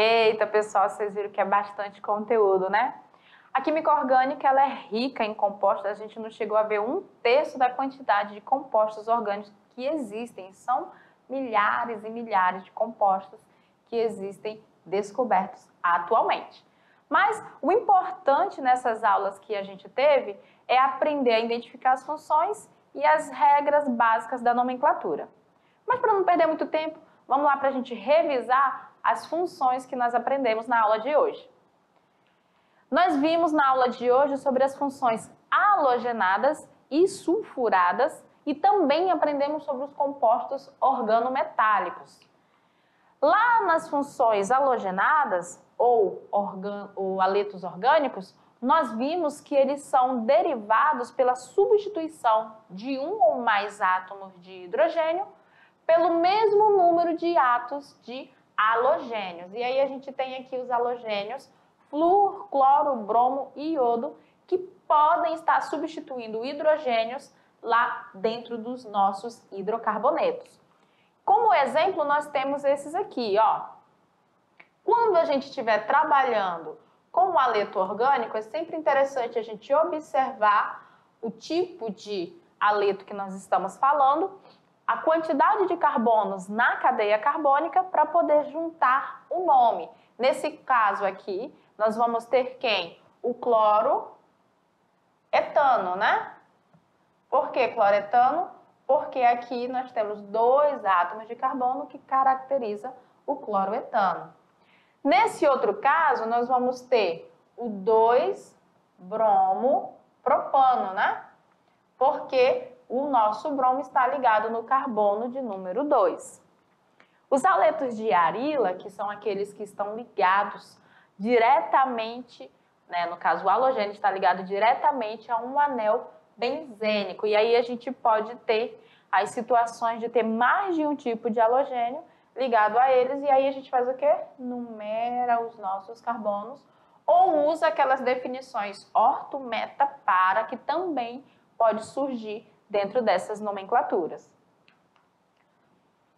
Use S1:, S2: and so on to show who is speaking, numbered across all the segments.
S1: Eita, pessoal, vocês viram que é bastante conteúdo, né? A química orgânica ela é rica em compostos, a gente não chegou a ver um terço da quantidade de compostos orgânicos que existem. São milhares e milhares de compostos que existem descobertos atualmente. Mas o importante nessas aulas que a gente teve é aprender a identificar as funções e as regras básicas da nomenclatura. Mas para não perder muito tempo, vamos lá para a gente revisar as funções que nós aprendemos na aula de hoje. Nós vimos na aula de hoje sobre as funções halogenadas e sulfuradas e também aprendemos sobre os compostos organometálicos. Lá nas funções halogenadas ou, organ ou aletos orgânicos, nós vimos que eles são derivados pela substituição de um ou mais átomos de hidrogênio pelo mesmo número de átomos de halogênios. E aí a gente tem aqui os halogênios flúor, cloro, bromo e iodo que podem estar substituindo hidrogênios lá dentro dos nossos hidrocarbonetos. Como exemplo, nós temos esses aqui, ó. Quando a gente estiver trabalhando com o aleto orgânico, é sempre interessante a gente observar o tipo de aleto que nós estamos falando, a quantidade de carbonos na cadeia carbônica para poder juntar o nome. Nesse caso aqui, nós vamos ter quem? O cloro etano, né? Por que cloretano? Porque aqui nós temos dois átomos de carbono que caracteriza o cloroetano. Nesse outro caso, nós vamos ter o 2-bromo propano, né? Porque o nosso bromo está ligado no carbono de número 2. Os aletos de arila, que são aqueles que estão ligados diretamente, né, no caso o halogênio está ligado diretamente a um anel benzênico. E aí a gente pode ter as situações de ter mais de um tipo de halogênio ligado a eles, e aí a gente faz o quê? Numera os nossos carbonos, ou usa aquelas definições orto, meta, para, que também pode surgir dentro dessas nomenclaturas.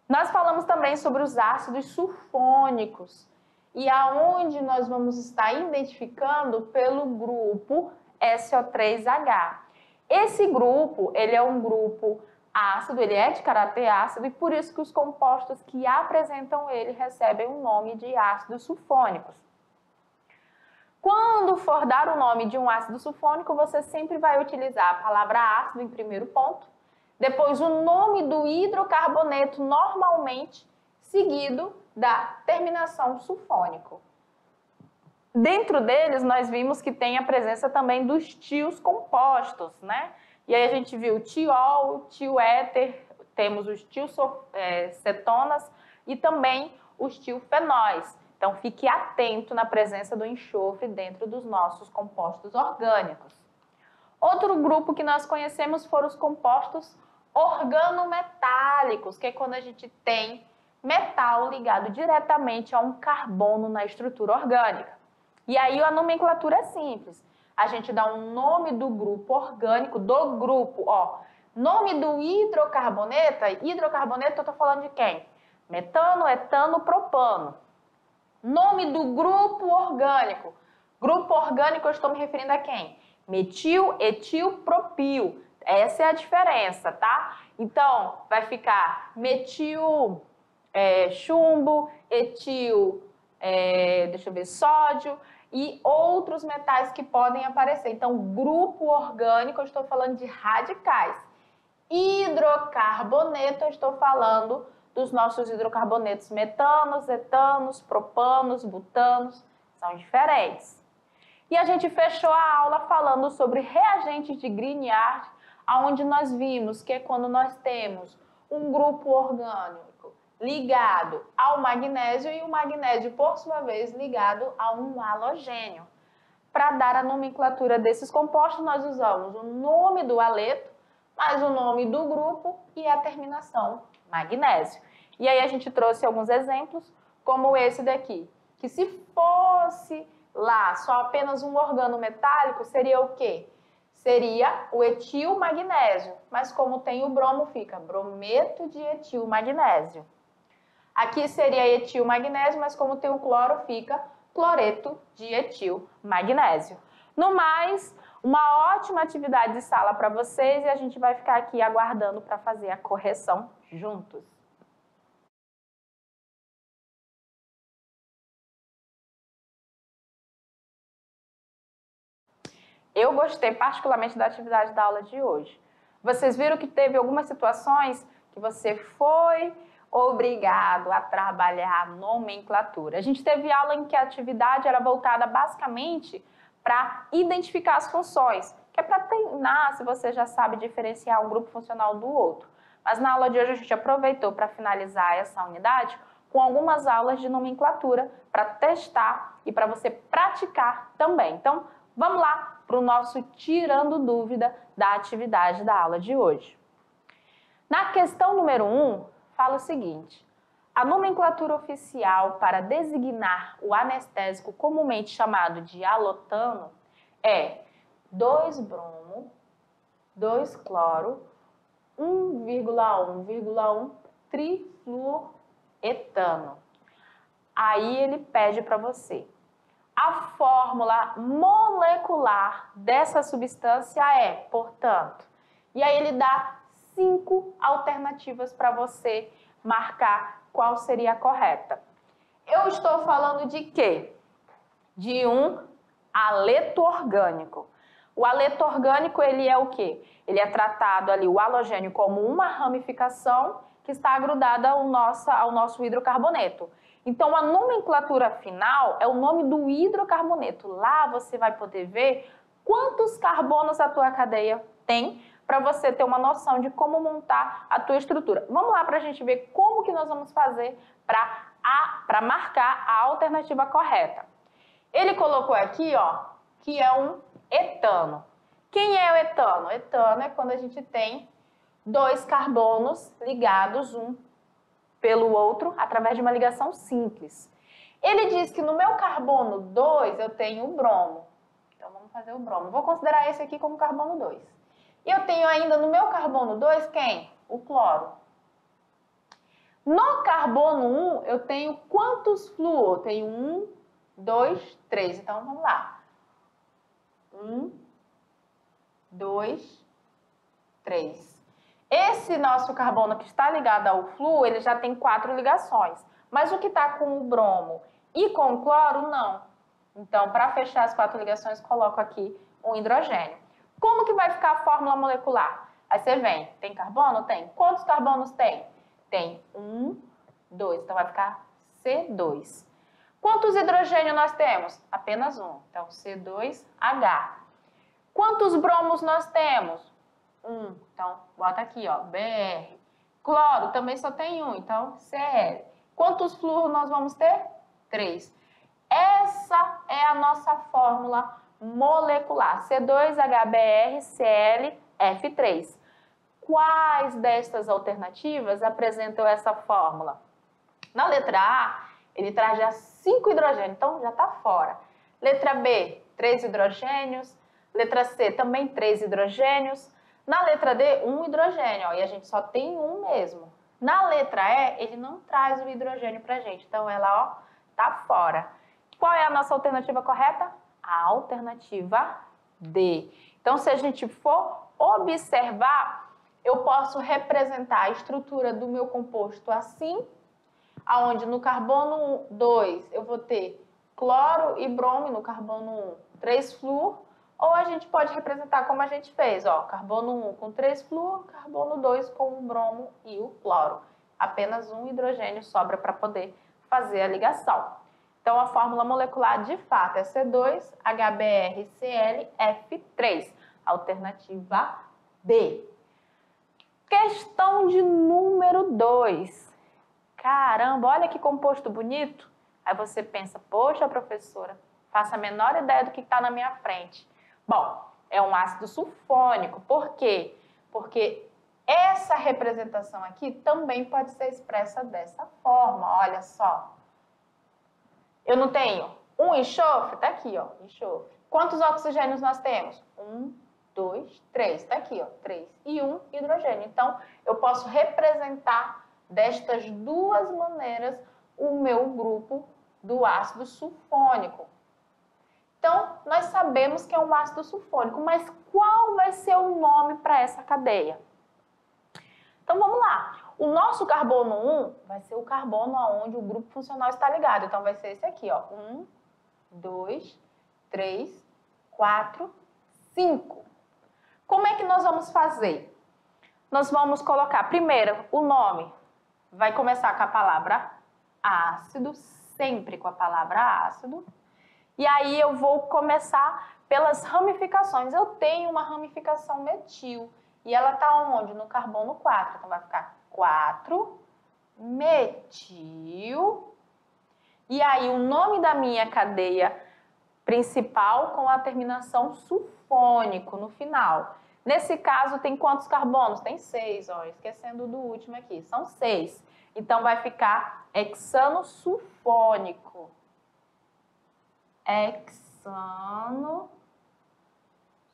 S1: Nós falamos também sobre os ácidos sulfônicos, e aonde nós vamos estar identificando pelo grupo SO3H. Esse grupo, ele é um grupo ácido, ele é de caráter ácido e por isso que os compostos que apresentam ele recebem o nome de ácidos sulfônicos. Quando for dar o nome de um ácido sulfônico, você sempre vai utilizar a palavra ácido em primeiro ponto, depois o nome do hidrocarboneto normalmente, seguido da terminação sulfônico. Dentro deles, nós vimos que tem a presença também dos tios compostos, né? E aí a gente viu tiol, tio éter, temos os tiocetonas é, e também os tiofenóis. Então, fique atento na presença do enxofre dentro dos nossos compostos orgânicos. Outro grupo que nós conhecemos foram os compostos organometálicos, que é quando a gente tem metal ligado diretamente a um carbono na estrutura orgânica. E aí a nomenclatura é simples. A gente dá um nome do grupo orgânico, do grupo, ó. Nome do hidrocarboneto, hidrocarboneto eu tô falando de quem? Metano, etano, propano. Nome do grupo orgânico. Grupo orgânico eu estou me referindo a quem? Metil, etil, propil. Essa é a diferença, tá? Então, vai ficar metil é, chumbo, etil, é, deixa eu ver, sódio e outros metais que podem aparecer. Então, grupo orgânico, eu estou falando de radicais. Hidrocarboneto, eu estou falando dos nossos hidrocarbonetos metanos, etanos, propanos, butanos, são diferentes. E a gente fechou a aula falando sobre reagentes de Grignard, onde nós vimos que é quando nós temos um grupo orgânico ligado ao magnésio e o magnésio, por sua vez, ligado a um halogênio. Para dar a nomenclatura desses compostos, nós usamos o nome do aleto, mais o nome do grupo e a terminação magnésio. E aí a gente trouxe alguns exemplos, como esse daqui, que se fosse lá só apenas um organo metálico, seria o quê? Seria o etil magnésio, mas como tem o bromo, fica brometo de etil magnésio. Aqui seria etil magnésio, mas como tem o cloro, fica cloreto de etil magnésio. No mais, uma ótima atividade de sala para vocês e a gente vai ficar aqui aguardando para fazer a correção juntos. Eu gostei particularmente da atividade da aula de hoje. Vocês viram que teve algumas situações que você foi obrigado a trabalhar nomenclatura. A gente teve aula em que a atividade era voltada basicamente para identificar as funções, que é para treinar se você já sabe diferenciar um grupo funcional do outro. Mas na aula de hoje a gente aproveitou para finalizar essa unidade com algumas aulas de nomenclatura para testar e para você praticar também. Então, vamos lá para o nosso tirando dúvida da atividade da aula de hoje. Na questão número 1, um, fala o seguinte: a nomenclatura oficial para designar o anestésico comumente chamado de alotano é 2-bromo, 2-cloro, 1,1,1 trifluoretano. Aí ele pede para você. A fórmula molecular dessa substância é, portanto, e aí ele dá cinco alternativas para você marcar qual seria a correta. Eu estou falando de quê? De um aleto orgânico. O aleto orgânico, ele é o quê? Ele é tratado ali, o halogênio, como uma ramificação que está grudada ao nosso, ao nosso hidrocarboneto. Então, a nomenclatura final é o nome do hidrocarboneto. Lá você vai poder ver quantos carbonos a tua cadeia tem para você ter uma noção de como montar a tua estrutura. Vamos lá para a gente ver como que nós vamos fazer para marcar a alternativa correta. Ele colocou aqui, ó, que é um etano. Quem é o etano? Etano é quando a gente tem dois carbonos ligados um pelo outro através de uma ligação simples. Ele diz que no meu carbono 2 eu tenho o bromo. Então vamos fazer o bromo. Vou considerar esse aqui como carbono 2. E eu tenho ainda no meu carbono 2 quem? O cloro. No carbono 1, eu tenho quantos flúor? Tenho 1, 2, 3. Então, vamos lá. 1, 2, 3. Esse nosso carbono que está ligado ao flúor, ele já tem quatro ligações. Mas o que está com o bromo e com o cloro, não. Então, para fechar as quatro ligações, coloco aqui um hidrogênio. Como que vai ficar a fórmula molecular? Aí você vem, tem carbono? Tem. Quantos carbonos tem? Tem um, dois. Então vai ficar C2. Quantos hidrogênios nós temos? Apenas um. Então C2H. Quantos bromos nós temos? Um. Então bota aqui, ó, BR. Cloro também só tem um, então Cl. Quantos flúor nós vamos ter? Três. Essa é a nossa fórmula molecular, C2HBrClF3. Quais destas alternativas apresentam essa fórmula? Na letra A, ele traz já 5 hidrogênios, então já está fora. Letra B, 3 hidrogênios. Letra C, também 3 hidrogênios. Na letra D, um hidrogênio, ó, e a gente só tem um mesmo. Na letra E, ele não traz o hidrogênio para a gente, então ela ó, tá fora. Qual é a nossa alternativa correta? a alternativa D. Então, se a gente for observar, eu posso representar a estrutura do meu composto assim, aonde no carbono 2 eu vou ter cloro e bromo, no carbono 1, 3 flúor, ou a gente pode representar como a gente fez, ó, carbono 1 com 3 flúor, carbono 2 com o bromo e o cloro. Apenas um hidrogênio sobra para poder fazer a ligação. Então, a fórmula molecular de fato é C2HBrClF3, alternativa B. Questão de número 2. Caramba, olha que composto bonito. Aí você pensa, poxa, professora, faço a menor ideia do que está na minha frente. Bom, é um ácido sulfônico. Por quê? Porque essa representação aqui também pode ser expressa dessa forma. Olha só. Eu não tenho um enxofre? Tá aqui, ó, enxofre. Quantos oxigênios nós temos? Um, dois, três. Tá aqui, ó, três. E um hidrogênio. Então, eu posso representar destas duas maneiras o meu grupo do ácido sulfônico. Então, nós sabemos que é um ácido sulfônico, mas qual vai ser o nome para essa cadeia? Então, vamos lá. O nosso carbono 1 vai ser o carbono onde o grupo funcional está ligado. Então, vai ser esse aqui, ó. 1, 2, 3, 4, 5. Como é que nós vamos fazer? Nós vamos colocar, primeiro, o nome. Vai começar com a palavra ácido, sempre com a palavra ácido. E aí eu vou começar pelas ramificações. Eu tenho uma ramificação metil. E ela está onde? No carbono 4. Então vai ficar 4 metil. E aí o nome da minha cadeia principal com a terminação sulfônico no final. Nesse caso, tem quantos carbonos? Tem seis, ó, esquecendo do último aqui. São seis. Então, vai ficar hexano sulfônico. Hexano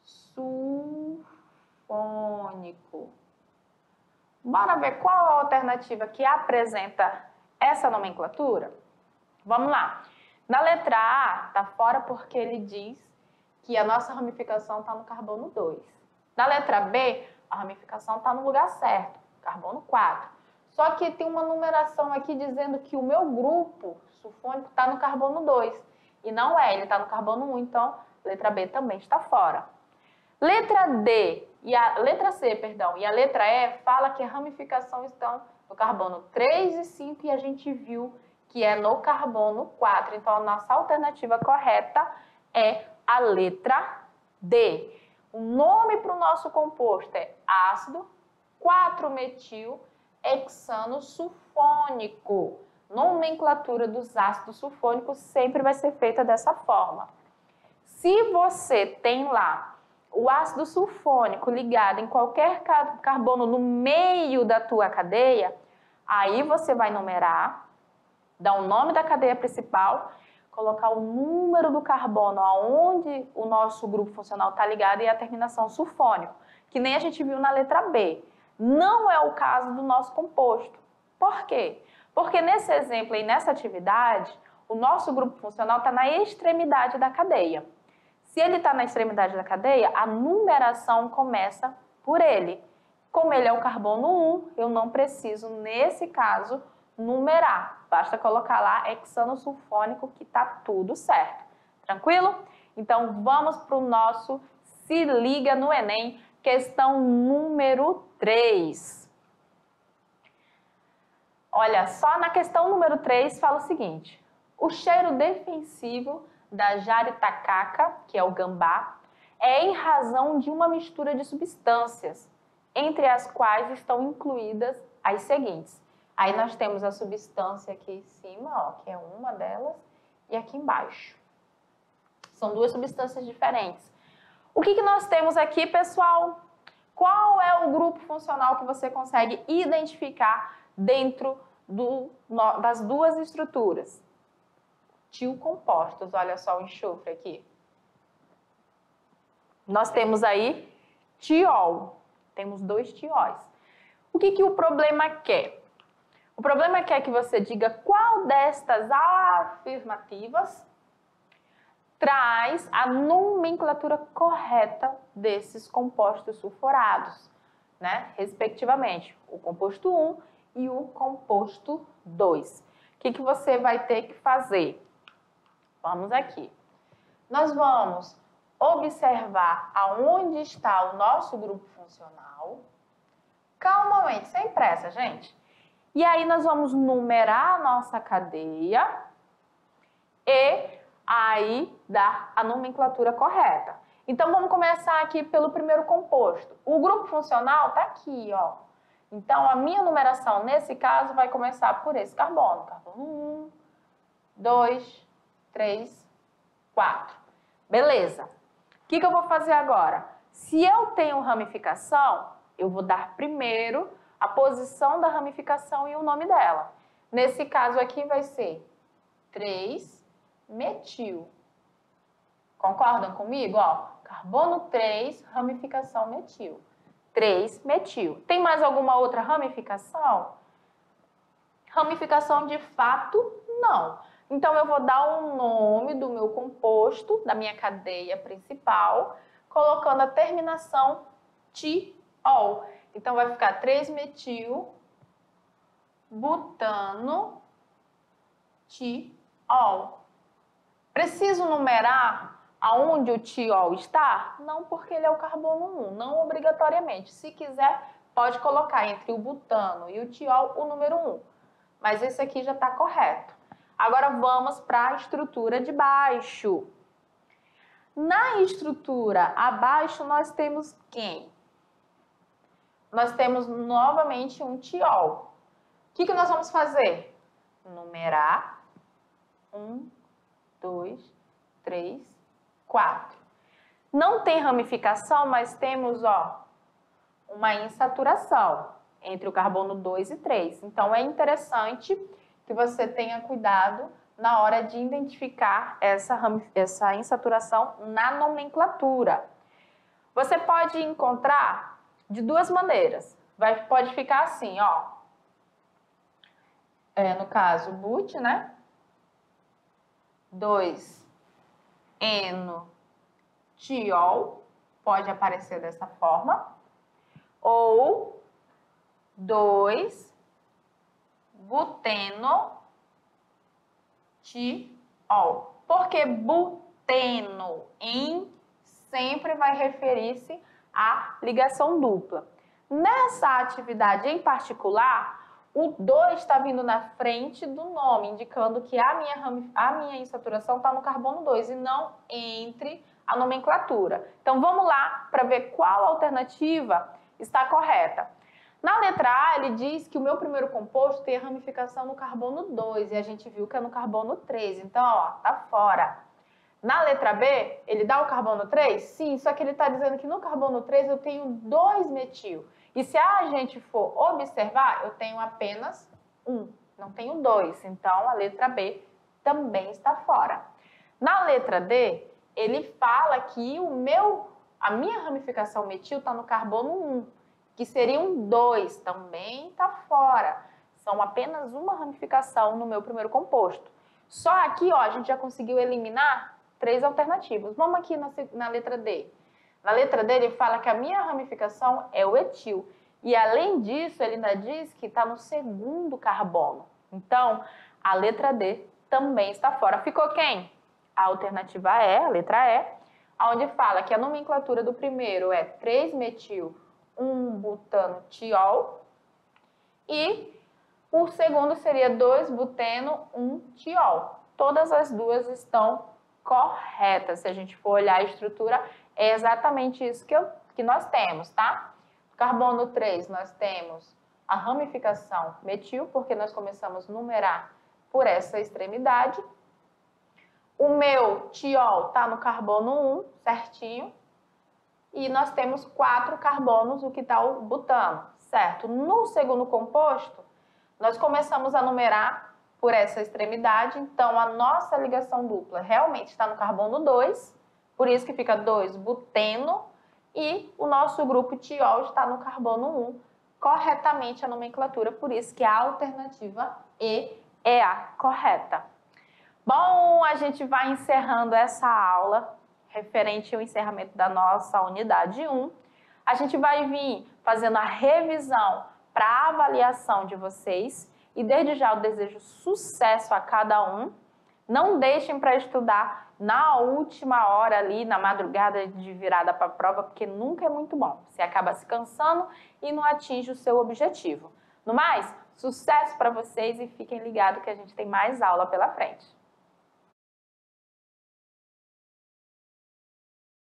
S1: sulfônico. Bora ver qual a alternativa que apresenta essa nomenclatura? Vamos lá. Na letra A, está fora porque ele diz que a nossa ramificação está no carbono 2. Na letra B, a ramificação está no lugar certo, carbono 4. Só que tem uma numeração aqui dizendo que o meu grupo sulfônico está no carbono 2. E não é, ele está no carbono 1, então letra B também está fora. Letra D e a letra C, perdão, e a letra E fala que a ramificação estão no carbono 3 e 5 e a gente viu que é no carbono 4. Então, a nossa alternativa correta é a letra D. O nome para o nosso composto é ácido 4-metil hexano sulfônico. Nomenclatura dos ácidos sulfônicos sempre vai ser feita dessa forma. Se você tem lá o ácido sulfônico ligado em qualquer carbono no meio da tua cadeia, aí você vai numerar dar o nome da cadeia principal, colocar o número do carbono aonde o nosso grupo funcional está ligado e a terminação sulfônico, que nem a gente viu na letra B. Não é o caso do nosso composto. Por quê? Porque nesse exemplo e nessa atividade, o nosso grupo funcional está na extremidade da cadeia. Se ele está na extremidade da cadeia, a numeração começa por ele. Como ele é o carbono 1, eu não preciso, nesse caso, numerar. Basta colocar lá hexano sulfônico que tá tudo certo. Tranquilo? Então vamos para o nosso Se Liga no Enem, questão número 3. Olha, só na questão número 3 fala o seguinte: o cheiro defensivo da jaritacaca, que é o gambá, é em razão de uma mistura de substâncias, entre as quais estão incluídas as seguintes: Aí nós temos a substância aqui em cima, ó, que é uma delas, e aqui embaixo. São duas substâncias diferentes. O que, que nós temos aqui, pessoal? Qual é o grupo funcional que você consegue identificar dentro do, das duas estruturas? Tio compostos, olha só o enxofre aqui. Nós temos aí tiol, temos dois tióis. O que, que o problema quer? O problema é que é que você diga qual destas afirmativas traz a nomenclatura correta desses compostos sulfurados, né? Respectivamente, o composto 1 e o composto 2. O que, que você vai ter que fazer? Vamos aqui. Nós vamos observar aonde está o nosso grupo funcional. Calmamente, sem pressa, gente. E aí nós vamos numerar a nossa cadeia e aí dar a nomenclatura correta. Então vamos começar aqui pelo primeiro composto. O grupo funcional está aqui, ó. Então a minha numeração nesse caso vai começar por esse carbono. Carbono 1, 2, 3, 4. Beleza. O que, que eu vou fazer agora? Se eu tenho ramificação, eu vou dar primeiro a posição da ramificação e o nome dela. Nesse caso aqui vai ser 3-metil. Concordam comigo? Ó, carbono 3, ramificação metil. 3-metil. Tem mais alguma outra ramificação? Ramificação de fato, não. Então, eu vou dar o um nome do meu composto, da minha cadeia principal, colocando a terminação tiol. Então, vai ficar 3-metil butano tiol. Preciso numerar aonde o tiol está? Não, porque ele é o carbono 1, não obrigatoriamente. Se quiser, pode colocar entre o butano e o tiol o número 1. Mas esse aqui já está correto. Agora vamos para a estrutura de baixo. Na estrutura abaixo nós temos quem? Nós temos novamente um tiol. O que, que nós vamos fazer? Numerar. Um, dois, três, quatro. Não tem ramificação, mas temos ó, uma insaturação entre o carbono 2 e 3. Então é interessante que você tenha cuidado na hora de identificar essa, essa insaturação na nomenclatura. Você pode encontrar de duas maneiras. Vai, pode ficar assim, ó. É, no caso, but, né? 2 eno tiol, pode aparecer dessa forma. Ou 2 buteno tiol. Porque buteno em sempre vai referir-se à ligação dupla. Nessa atividade em particular, o 2 está vindo na frente do nome, indicando que a minha, a minha insaturação está no carbono 2 e não entre a nomenclatura. Então vamos lá para ver qual alternativa está correta. Na letra A, ele diz que o meu primeiro composto tem a ramificação no carbono 2 e a gente viu que é no carbono 3. Então, ó, tá fora. Na letra B, ele dá o carbono 3? Sim, só que ele está dizendo que no carbono 3 eu tenho 2 metil. E se a gente for observar, eu tenho apenas um, não tenho dois. Então, a letra B também está fora. Na letra D, ele fala que o meu, a minha ramificação metil está no carbono 1 que seriam dois, também está fora. São apenas uma ramificação no meu primeiro composto. Só aqui, ó, a gente já conseguiu eliminar três alternativas. Vamos aqui na, na letra D. Na letra D, ele fala que a minha ramificação é o etil. E além disso, ele ainda diz que está no segundo carbono. Então, a letra D também está fora. Ficou quem? A alternativa E, a letra E, onde fala que a nomenclatura do primeiro é 3-metil um butano tiol e o segundo seria 2-buteno, 1 um tiol. Todas as duas estão corretas. Se a gente for olhar a estrutura, é exatamente isso que, eu, que nós temos, tá? Carbono 3, nós temos a ramificação metil, porque nós começamos a numerar por essa extremidade. O meu tiol está no carbono 1, certinho e nós temos quatro carbonos, o que está o butano, certo? No segundo composto, nós começamos a numerar por essa extremidade, então a nossa ligação dupla realmente está no carbono 2, por isso que fica 2 buteno, e o nosso grupo tiol está no carbono 1, corretamente a nomenclatura, por isso que a alternativa E é a correta. Bom, a gente vai encerrando essa aula referente ao encerramento da nossa unidade 1. A gente vai vir fazendo a revisão para avaliação de vocês e desde já eu desejo sucesso a cada um. Não deixem para estudar na última hora ali, na madrugada de virada para a prova, porque nunca é muito bom. Você acaba se cansando e não atinge o seu objetivo. No mais, sucesso para vocês e fiquem ligados que a gente tem mais aula pela frente.